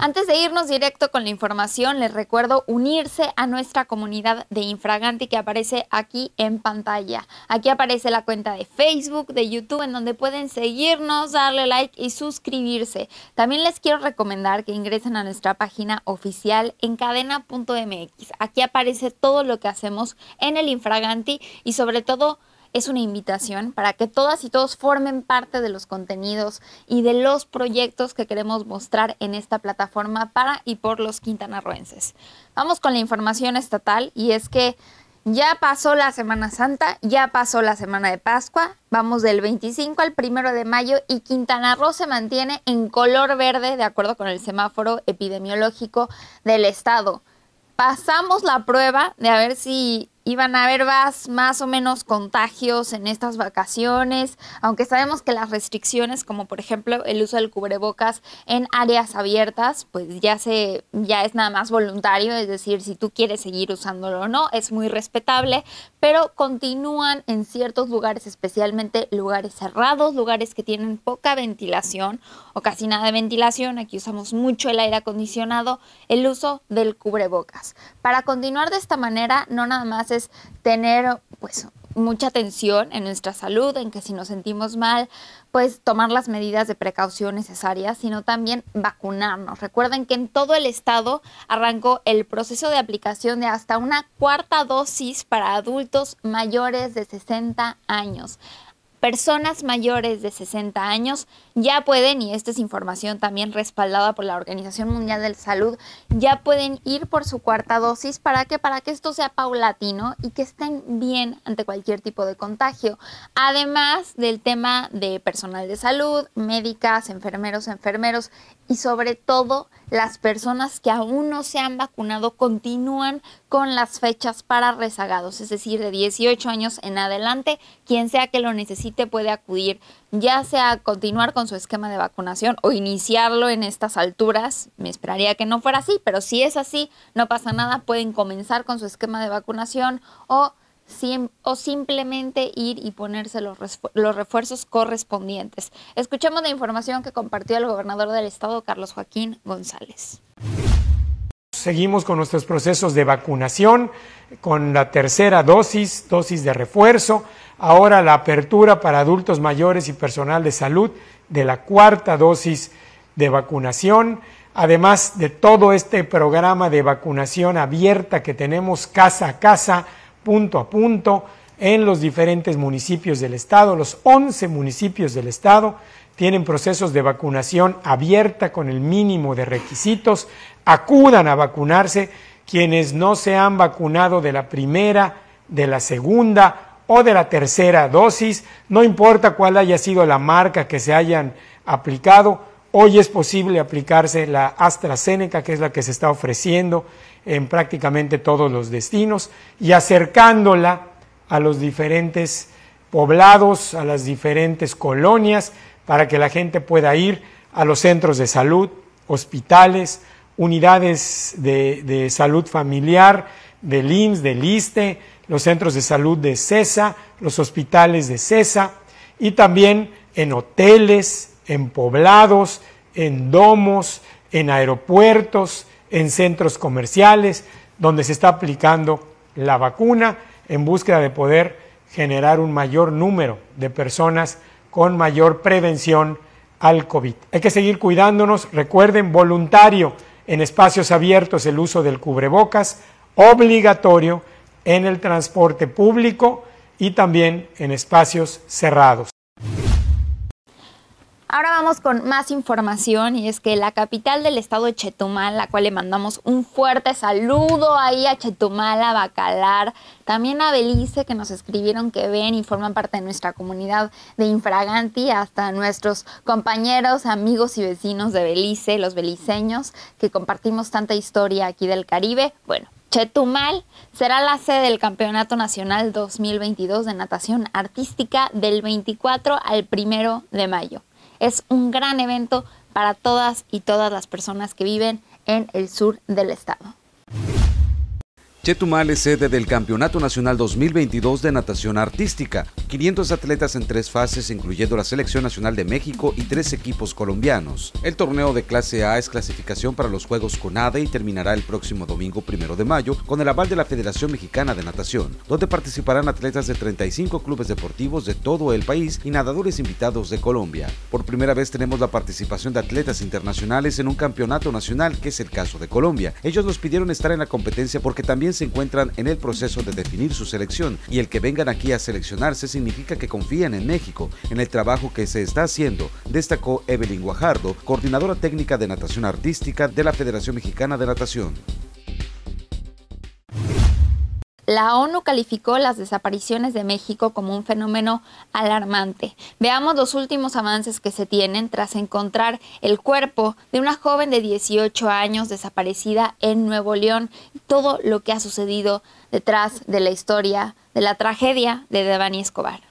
Antes de irnos directo con la información, les recuerdo unirse a nuestra comunidad de Infraganti que aparece aquí en pantalla. Aquí aparece la cuenta de Facebook, de YouTube, en donde pueden seguirnos, darle like y suscribirse. También les quiero recomendar que ingresen a nuestra página oficial en cadena.mx. Aquí aparece todo lo que hacemos en el Infraganti y sobre todo es una invitación para que todas y todos formen parte de los contenidos y de los proyectos que queremos mostrar en esta plataforma para y por los quintanarroenses. Vamos con la información estatal y es que ya pasó la Semana Santa, ya pasó la Semana de Pascua, vamos del 25 al 1 de mayo y Quintana Roo se mantiene en color verde de acuerdo con el semáforo epidemiológico del estado. Pasamos la prueba de a ver si iban a haber más, más o menos contagios en estas vacaciones, aunque sabemos que las restricciones, como por ejemplo el uso del cubrebocas en áreas abiertas, pues ya se, ya es nada más voluntario, es decir, si tú quieres seguir usándolo o no, es muy respetable, pero continúan en ciertos lugares, especialmente lugares cerrados, lugares que tienen poca ventilación o casi nada de ventilación, aquí usamos mucho el aire acondicionado, el uso del cubrebocas. Para continuar de esta manera, no nada más es tener pues mucha atención en nuestra salud, en que si nos sentimos mal, pues tomar las medidas de precaución necesarias, sino también vacunarnos. Recuerden que en todo el estado arrancó el proceso de aplicación de hasta una cuarta dosis para adultos mayores de 60 años personas mayores de 60 años ya pueden, y esta es información también respaldada por la Organización Mundial de la Salud, ya pueden ir por su cuarta dosis para que para que esto sea paulatino y que estén bien ante cualquier tipo de contagio. Además del tema de personal de salud, médicas, enfermeros, enfermeros y sobre todo las personas que aún no se han vacunado continúan con las fechas para rezagados, es decir, de 18 años en adelante, quien sea que lo necesite puede acudir, ya sea continuar con su esquema de vacunación o iniciarlo en estas alturas. Me esperaría que no fuera así, pero si es así, no pasa nada, pueden comenzar con su esquema de vacunación o o simplemente ir y ponerse los, los refuerzos correspondientes. Escuchemos la información que compartió el gobernador del estado, Carlos Joaquín González. Seguimos con nuestros procesos de vacunación, con la tercera dosis, dosis de refuerzo, ahora la apertura para adultos mayores y personal de salud de la cuarta dosis de vacunación, además de todo este programa de vacunación abierta que tenemos casa a casa punto a punto en los diferentes municipios del estado. Los 11 municipios del estado tienen procesos de vacunación abierta con el mínimo de requisitos. Acudan a vacunarse quienes no se han vacunado de la primera, de la segunda o de la tercera dosis, no importa cuál haya sido la marca que se hayan aplicado, hoy es posible aplicarse la AstraZeneca, que es la que se está ofreciendo en prácticamente todos los destinos y acercándola a los diferentes poblados, a las diferentes colonias, para que la gente pueda ir a los centros de salud, hospitales, unidades de, salud familiar, del IMSS, del ISTE, los centros de salud de CESA, los hospitales de CESA y también en hoteles, en poblados, en domos, en aeropuertos, en centros comerciales, donde se está aplicando la vacuna en búsqueda de poder generar un mayor número de personas con mayor prevención al COVID. Hay que seguir cuidándonos, recuerden, voluntario en espacios abiertos el uso del cubrebocas, obligatorio en el transporte público y también en espacios cerrados. Ahora vamos con más información y es que la capital del estado de Chetumal, la cual le mandamos un fuerte saludo ahí a Chetumal, a Bacalar, también a Belice que nos escribieron que ven y forman parte de nuestra comunidad de Infraganti, hasta nuestros compañeros, amigos y vecinos de Belice, los beliceños, que compartimos tanta historia aquí del Caribe. Bueno, Chetumal será la sede del Campeonato Nacional 2022 de Natación Artística del 24 al 1 de mayo. Es un gran evento para todas y todas las personas que viven en el sur del estado. Chetumal es sede del Campeonato Nacional 2022 de Natación Artística. 500 atletas en tres fases, incluyendo la Selección Nacional de México y tres equipos colombianos. El torneo de clase A es clasificación para los Juegos CONADE y terminará el próximo domingo primero de mayo con el aval de la Federación Mexicana de Natación, donde participarán atletas de 35 clubes deportivos de todo el país y nadadores invitados de Colombia. Por primera vez tenemos la participación de atletas internacionales en un campeonato nacional, que es el caso de Colombia. Ellos nos pidieron estar en la competencia porque también se encuentran en el proceso de definir su selección y el que vengan aquí a seleccionarse significa que confían en México, en el trabajo que se está haciendo, destacó Evelyn Guajardo, coordinadora técnica de natación artística de la Federación Mexicana de Natación. La ONU calificó las desapariciones de México como un fenómeno alarmante. Veamos los últimos avances que se tienen tras encontrar el cuerpo de una joven de 18 años desaparecida en Nuevo León todo lo que ha sucedido detrás de la historia de la tragedia de Devani Escobar.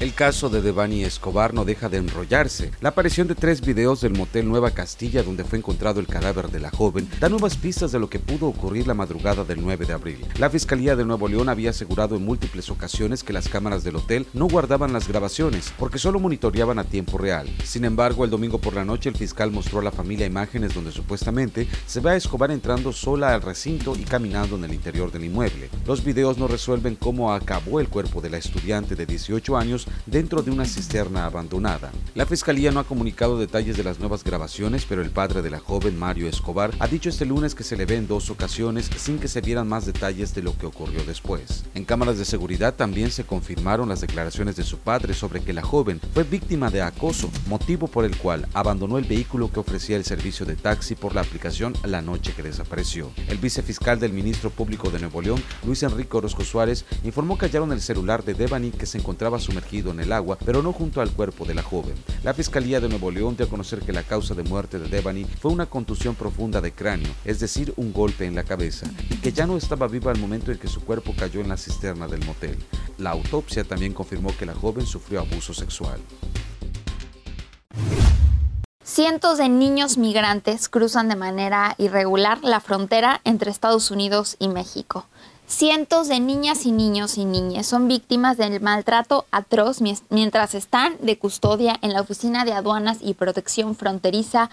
El caso de Devani Escobar no deja de enrollarse. La aparición de tres videos del motel Nueva Castilla donde fue encontrado el cadáver de la joven da nuevas pistas de lo que pudo ocurrir la madrugada del 9 de abril. La Fiscalía de Nuevo León había asegurado en múltiples ocasiones que las cámaras del hotel no guardaban las grabaciones porque solo monitoreaban a tiempo real. Sin embargo, el domingo por la noche el fiscal mostró a la familia imágenes donde supuestamente se ve a Escobar entrando sola al recinto y caminando en el interior del inmueble. Los videos no resuelven cómo acabó el cuerpo de la estudiante de 18 años dentro de una cisterna abandonada. La fiscalía no ha comunicado detalles de las nuevas grabaciones, pero el padre de la joven, Mario Escobar, ha dicho este lunes que se le ve en dos ocasiones sin que se vieran más detalles de lo que ocurrió después. En cámaras de seguridad también se confirmaron las declaraciones de su padre sobre que la joven fue víctima de acoso, motivo por el cual abandonó el vehículo que ofrecía el servicio de taxi por la aplicación la noche que desapareció. El vicefiscal del ministro público de Nuevo León, Luis Enrique Orozco Suárez, informó que hallaron el celular de Devani que se encontraba sumergido en el agua, pero no junto al cuerpo de la joven. La Fiscalía de Nuevo León dio a conocer que la causa de muerte de Devani fue una contusión profunda de cráneo, es decir, un golpe en la cabeza, y que ya no estaba viva al momento en que su cuerpo cayó en la cisterna del motel. La autopsia también confirmó que la joven sufrió abuso sexual. Cientos de niños migrantes cruzan de manera irregular la frontera entre Estados Unidos y México. Cientos de niñas y niños y niñas son víctimas del maltrato atroz mientras están de custodia en la Oficina de Aduanas y Protección Fronteriza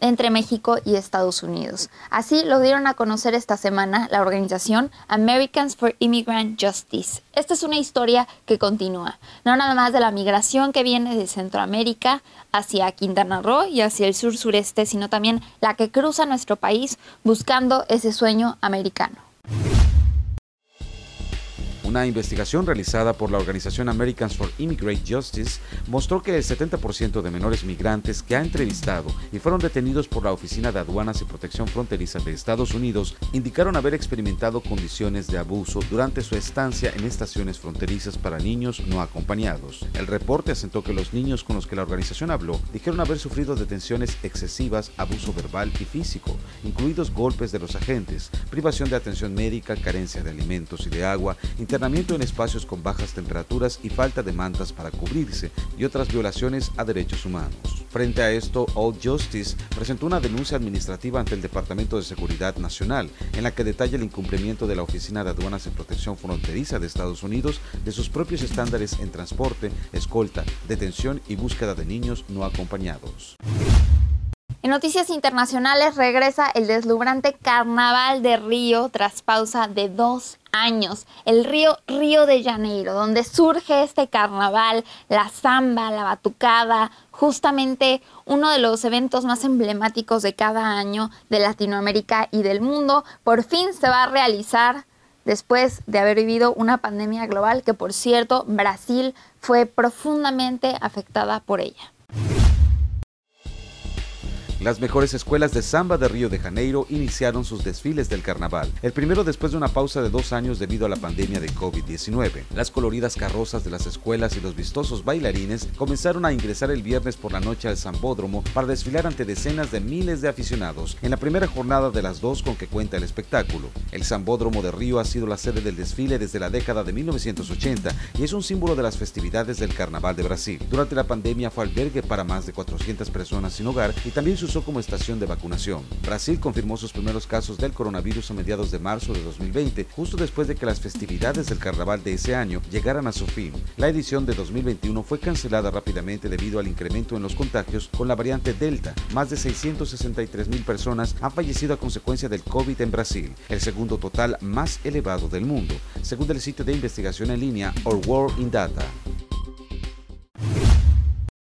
entre México y Estados Unidos. Así lo dieron a conocer esta semana la organización Americans for Immigrant Justice. Esta es una historia que continúa, no nada más de la migración que viene de Centroamérica hacia Quintana Roo y hacia el sur sureste, sino también la que cruza nuestro país buscando ese sueño americano. Una investigación realizada por la organización Americans for Immigrant Justice mostró que el 70% de menores migrantes que ha entrevistado y fueron detenidos por la Oficina de Aduanas y Protección Fronteriza de Estados Unidos indicaron haber experimentado condiciones de abuso durante su estancia en estaciones fronterizas para niños no acompañados. El reporte asentó que los niños con los que la organización habló dijeron haber sufrido detenciones excesivas, abuso verbal y físico, incluidos golpes de los agentes, privación de atención médica, carencia de alimentos y de agua, en espacios con bajas temperaturas y falta de mantas para cubrirse y otras violaciones a derechos humanos. Frente a esto, All Justice presentó una denuncia administrativa ante el Departamento de Seguridad Nacional, en la que detalla el incumplimiento de la Oficina de Aduanas y Protección Fronteriza de Estados Unidos de sus propios estándares en transporte, escolta, detención y búsqueda de niños no acompañados. En noticias internacionales regresa el deslumbrante Carnaval de Río tras pausa de dos años. El río Río de Janeiro, donde surge este carnaval, la samba, la batucada, justamente uno de los eventos más emblemáticos de cada año de Latinoamérica y del mundo, por fin se va a realizar después de haber vivido una pandemia global que, por cierto, Brasil fue profundamente afectada por ella. Las mejores escuelas de samba de Río de Janeiro iniciaron sus desfiles del carnaval, el primero después de una pausa de dos años debido a la pandemia de COVID-19. Las coloridas carrozas de las escuelas y los vistosos bailarines comenzaron a ingresar el viernes por la noche al Zambódromo para desfilar ante decenas de miles de aficionados en la primera jornada de las dos con que cuenta el espectáculo. El Zambódromo de Río ha sido la sede del desfile desde la década de 1980 y es un símbolo de las festividades del Carnaval de Brasil. Durante la pandemia fue albergue para más de 400 personas sin hogar y también sus usó como estación de vacunación. Brasil confirmó sus primeros casos del coronavirus a mediados de marzo de 2020, justo después de que las festividades del carnaval de ese año llegaran a su fin. La edición de 2021 fue cancelada rápidamente debido al incremento en los contagios con la variante Delta. Más de 663 mil personas han fallecido a consecuencia del COVID en Brasil, el segundo total más elevado del mundo, según el sitio de investigación en línea Our World in Data.